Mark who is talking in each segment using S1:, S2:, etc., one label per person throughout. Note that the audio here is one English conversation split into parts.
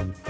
S1: Ready,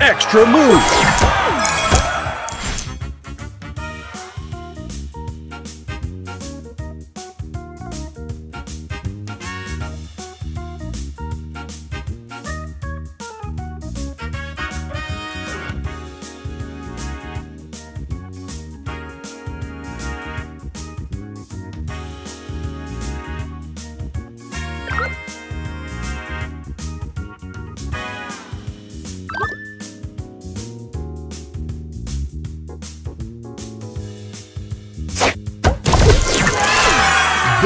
S2: Extra move.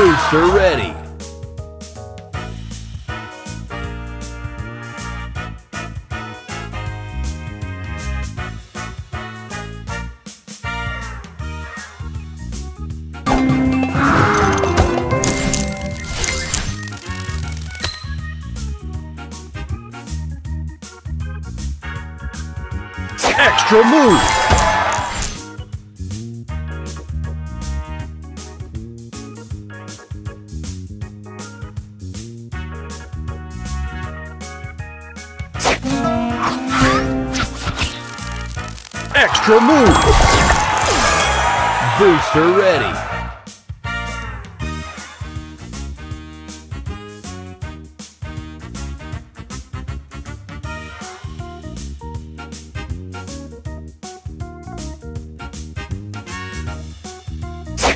S2: Booster ready. Extra move.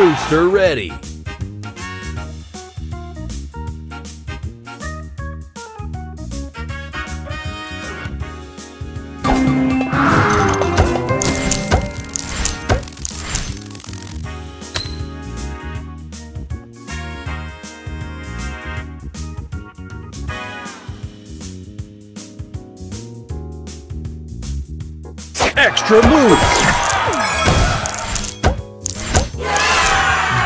S2: Booster ready! Extra move!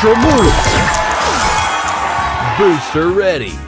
S2: Extra move! Booster ready!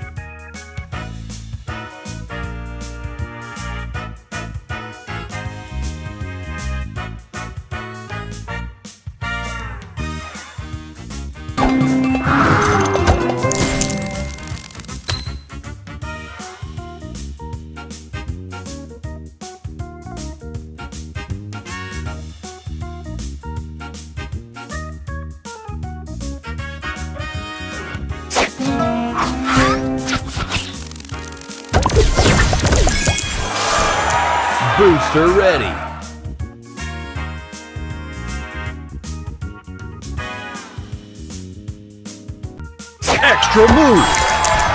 S2: Extra move.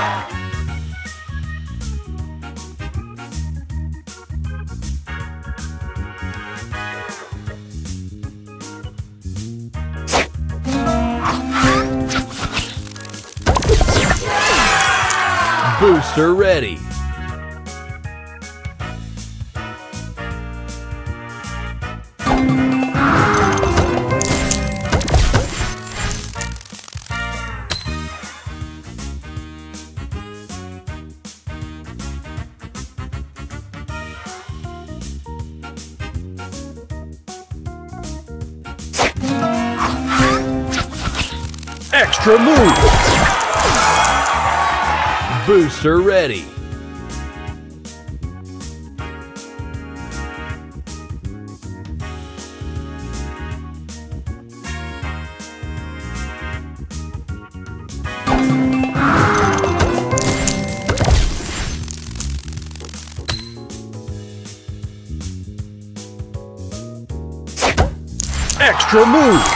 S2: Extra move! Booster ready. Extra move!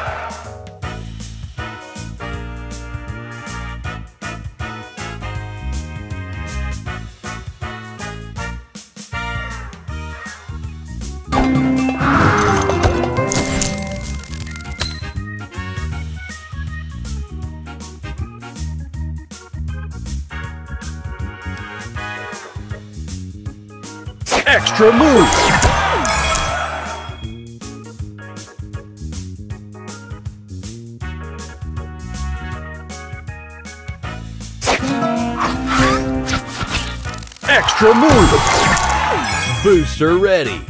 S2: Extra move! Booster ready.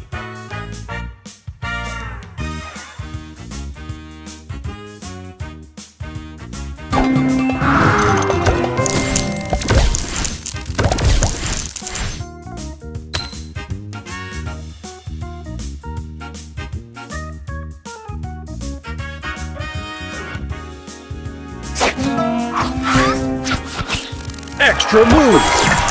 S2: Extra move!